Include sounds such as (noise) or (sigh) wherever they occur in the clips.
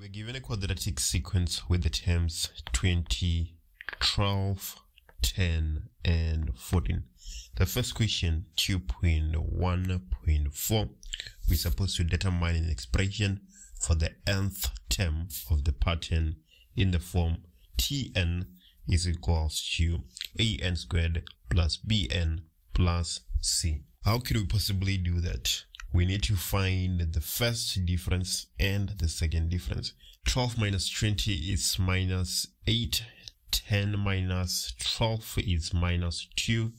We're given a quadratic sequence with the terms 20, 12, 10, and 14. The first question, 2.1.4, we're supposed to determine an expression for the nth term of the pattern in the form Tn is equals to an squared plus bn plus c. How could we possibly do that? We need to find the first difference and the second difference. 12 minus 20 is minus 8. 10 minus 12 is minus 2.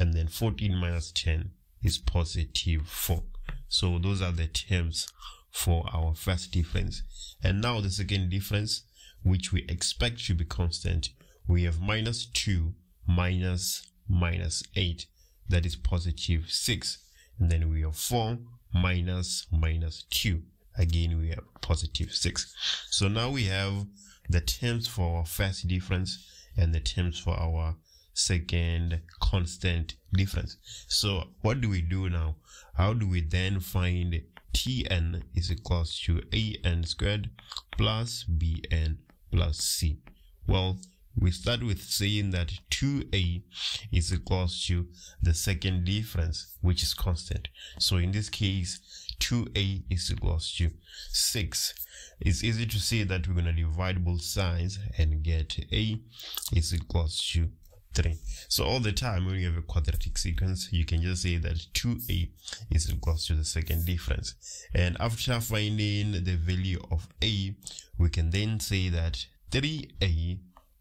And then 14 minus 10 is positive 4. So those are the terms for our first difference. And now the second difference, which we expect to be constant, we have minus 2 minus minus 8. That is positive 6 and then we have 4 minus minus 2 again we have positive 6 so now we have the terms for our first difference and the terms for our second constant difference. So what do we do now? How do we then find tn is equals to an squared plus bn plus c? Well we start with saying that 2a is equals to the second difference, which is constant. So in this case, 2a is equals to 6. It's easy to say that we're going to divide both sides and get a is equals to 3. So all the time when you have a quadratic sequence, you can just say that 2a is equals to the second difference. And after finding the value of a, we can then say that 3a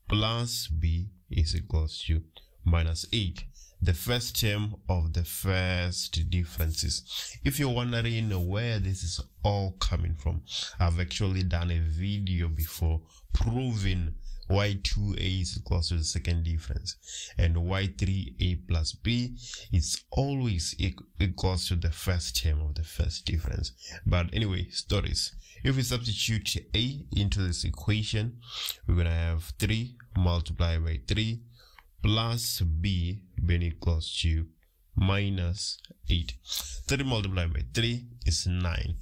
plus b is equals to minus 8 the first term of the first differences. If you're wondering where this is all coming from i've actually done a video before proving why 2a is equals to the second difference. And y3a plus b is always equals to the first term of the first difference. But anyway stories. If we substitute a into this equation we're gonna have 3 multiplied by 3 plus b being equals to minus 8. 3 multiplied by 3 is 9.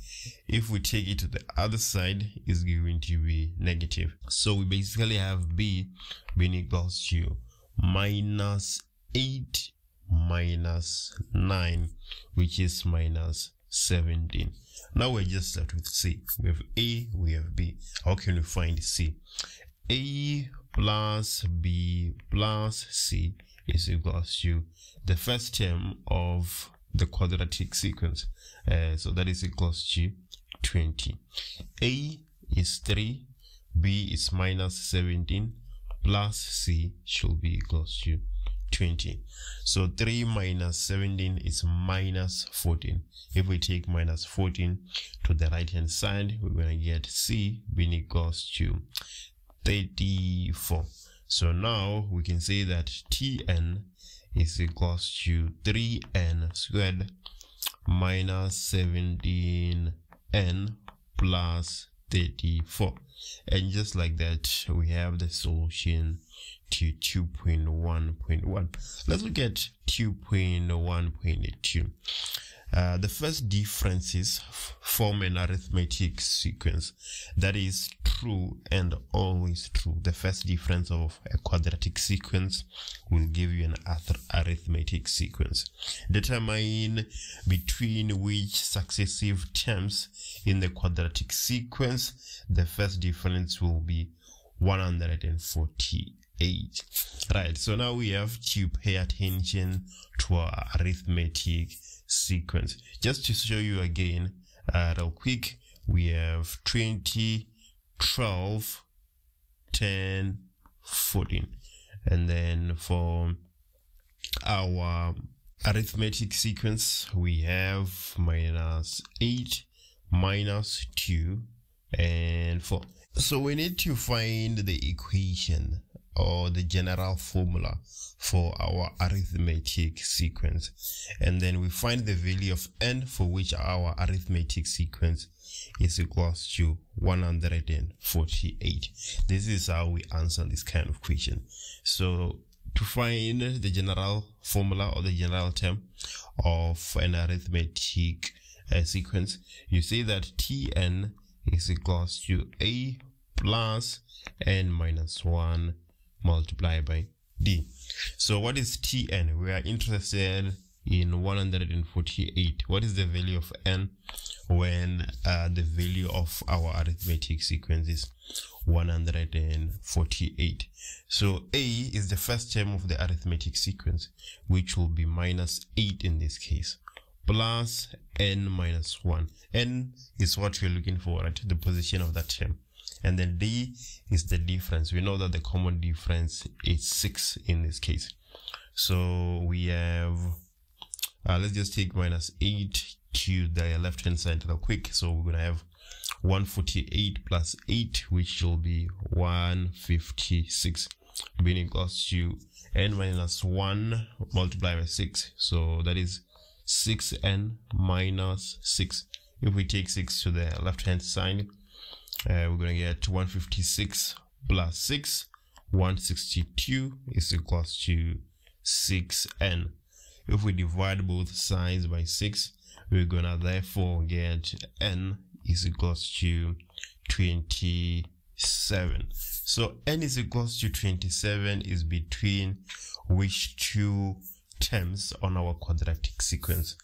If we take it to the other side, it's going to be negative. So we basically have b being equals to minus 8 minus 9, which is minus 17. Now we're just left with C. We have A, we have B. How can we find C? A plus B plus C is equals to the first term of the quadratic sequence. Uh, so that is equals to 20. A is 3, B is minus 17, plus C should be equals to 20. So 3 minus 17 is minus 14. If we take minus 14 to the right hand side, we're going to get C being equals to 34. So now we can say that Tn is equals to 3n squared minus 17n plus 34 and just like that we have the solution to 2.1.1 let's look at 2.1.2 uh, the first difference is form an arithmetic sequence that is true and always true. The first difference of a quadratic sequence will give you an arithmetic sequence. Determine between which successive terms in the quadratic sequence the first difference will be 148. Right, so now we have to pay attention to our arithmetic sequence. Just to show you again, uh, real quick, we have 20, 12, 10, 14. And then for our arithmetic sequence, we have minus 8, minus 2, and 4. So we need to find the equation or the general formula for our arithmetic sequence. And then we find the value of n for which our arithmetic sequence is equals to 148. This is how we answer this kind of question. So to find the general formula or the general term of an arithmetic uh, sequence, you say that Tn is equals to a plus n minus 1 multiplied by d. So what is tn? We are interested in 148. What is the value of n when uh, the value of our arithmetic sequence is 148? So a is the first term of the arithmetic sequence, which will be minus 8 in this case plus n minus 1. n is what we're looking for at the position of that term. And then d is the difference. We know that the common difference is 6 in this case. So we have, uh, let's just take minus 8 to the left hand side real quick. So we're going to have 148 plus 8, which will be 156, being equals to n minus 1 multiplied by 6. So that is 6n minus 6. If we take 6 to the left hand side, uh, we're going to get 156 plus 6, 162 is equals to 6n. If we divide both sides by 6, we're going to therefore get n is equals to 27. So n is equals to 27 is between which two terms on our quadratic sequence.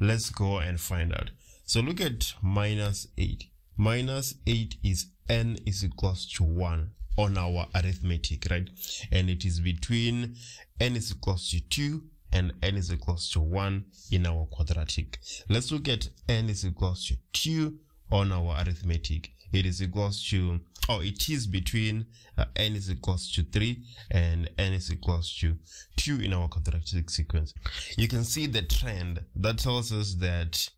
Let's go and find out. So look at minus 8. Minus 8 is n is equals to 1 on our arithmetic, right? And it is between n is equals to 2 and n is equals to 1 in our quadratic. Let's look at n is equals to 2 on our arithmetic it is equals to or oh, it is between uh, n is equals to 3 and n is equals to 2 in our quadratic sequence you can see the trend that tells us that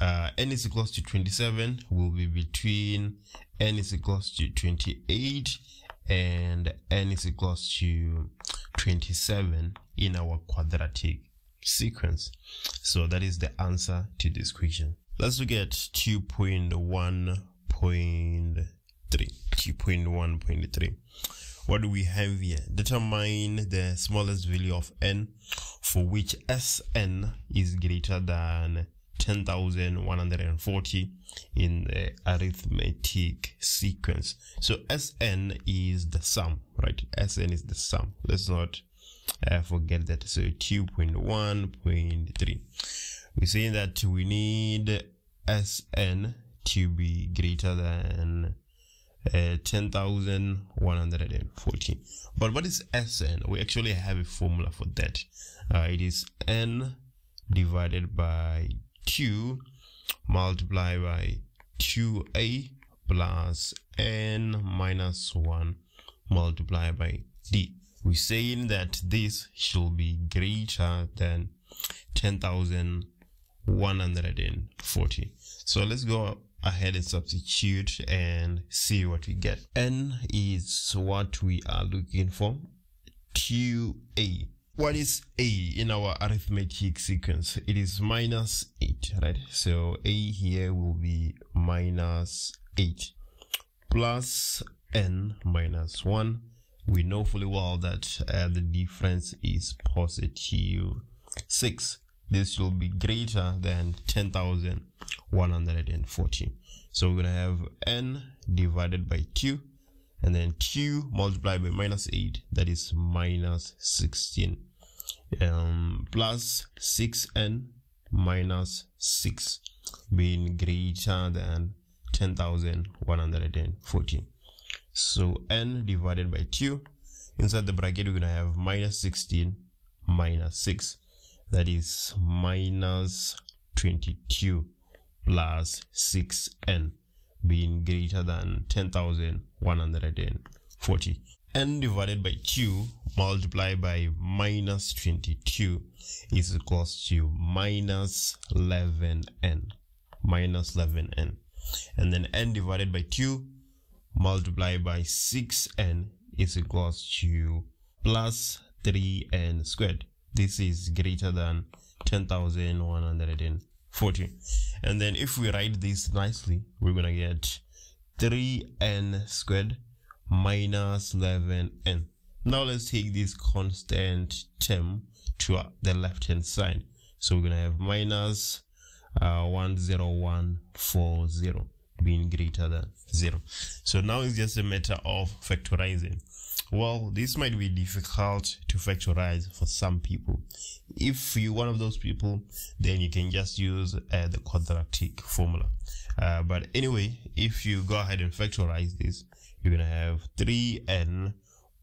uh, n is equals to 27 will be between n is equals to 28 and n is equals to 27 in our quadratic sequence so that is the answer to this question let's look at 2.1.3. 2.1.3. what do we have here determine the smallest value of n for which sn is greater than 10,140 in the arithmetic sequence. So Sn is the sum, right? Sn is the sum. Let's not uh, forget that. So 2.1.3. We're saying that we need Sn to be greater than uh, 10,140. But what is Sn? We actually have a formula for that. Uh, it is n divided by 2 multiplied by 2a plus n minus 1 multiplied by d. We're saying that this should be greater than 10,140. So let's go ahead and substitute and see what we get. N is what we are looking for. 2a. What is a in our arithmetic sequence? It is minus 8, right? So a here will be minus 8 plus n minus 1. We know fully well that uh, the difference is positive 6 this will be greater than 10,140. So we're going to have n divided by 2 and then 2 multiplied by minus 8 that is minus 16 um, plus 6n minus 6 being greater than 10,140. So n divided by 2 inside the bracket we're going to have minus 16 minus 6 that is minus 22 plus 6n being greater than 10,140 n divided by 2 multiplied by minus 22 is equals to minus 11n minus 11n and then n divided by 2 multiplied by 6n is equals to plus 3n squared. This is greater than 10,140 and then if we write this nicely we're gonna get 3n squared minus 11n now let's take this constant term to the left hand side so we're gonna have minus uh, 10140 being greater than 0. So now it's just a matter of factorizing. Well, this might be difficult to factorize for some people. If you're one of those people, then you can just use uh, the quadratic formula. Uh, but anyway, if you go ahead and factorize this, you're going to have 3n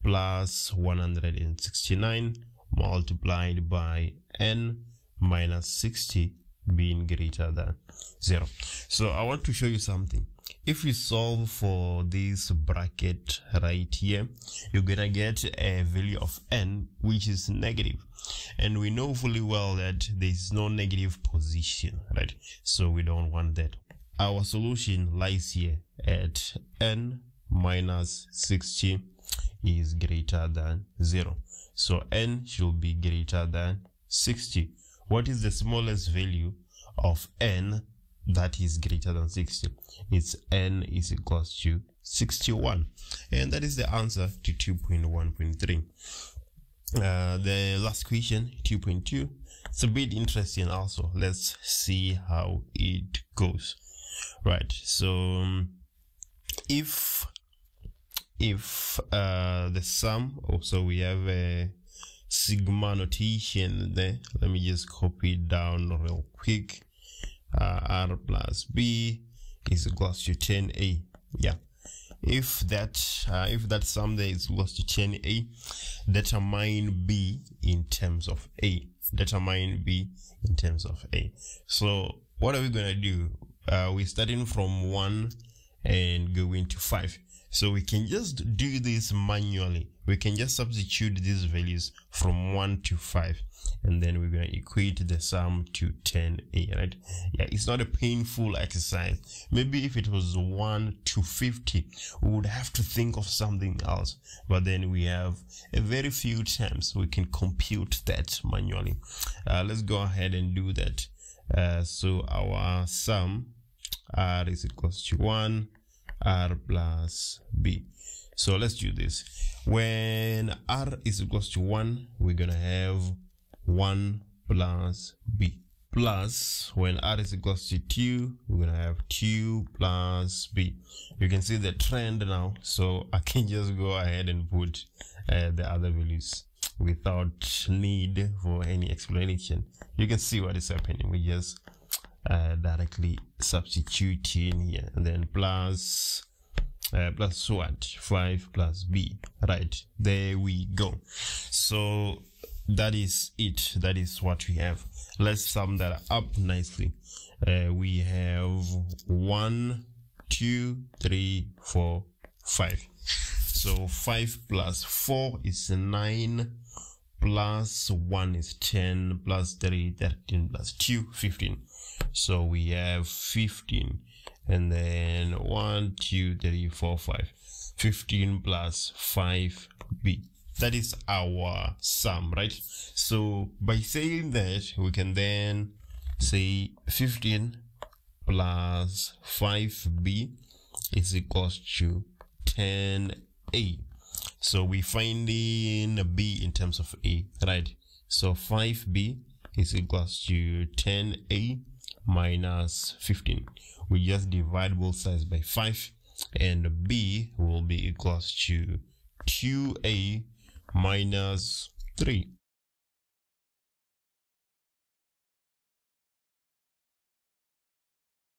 plus 169 multiplied by n minus 60 being greater than 0. So I want to show you something. If we solve for this bracket right here, you're gonna get a value of n which is. And we know fully well that there is no negative position, right? So we don't want that. Our solution lies here at n minus 60 is greater than 0. So n should be greater than 60. What is the smallest value of n that is greater than 60? It's n is equals to 61. And that is the answer to 2.1.3. Uh, the last question, 2.2. It's a bit interesting also. Let's see how it goes. Right. So um, if if uh, the sum also we have a sigma notation there let me just copy it down real quick r plus b is equals to 10a yeah. If that uh, if that sum there is equals to 10a determine b in terms of a. Determine b in terms of a. So what are we gonna do? Uh, we're starting from 1 and going to 5 so we can just do this manually. We can just substitute these values from 1 to 5 and then we're going to equate the sum to 10a, right? Yeah, it's not a painful exercise. Maybe if it was 1 to 50, we would have to think of something else. But then we have a very few times we can compute that manually. Uh, let's go ahead and do that. Uh, so our sum r is equals to 1 r plus b. So let's do this. When r is equals to 1, we're going to have 1 plus b. Plus, when r is equals to 2, we're going to have 2 plus b. You can see the trend now. So I can (laughs) just go ahead and put uh, the other values without need for any explanation. You can see what is happening. We just uh, directly substituting here. And then plus uh, plus what? 5 plus b. Right. There we go. So that is it. That is what we have. Let's sum that up nicely. Uh, we have one two three four five. So 5 plus 4 is 9 plus 1 is 10 plus 3 13 plus 2 15 so we have 15 and then 1 2 3 4 5 15 plus 5b that is our sum right? So by saying that we can then say 15 plus 5b is equals to 10a so we find in b in terms of a right? So 5b is equals to 10a minus 15 we just divide both sides by 5 and b will be equals to 2a minus 3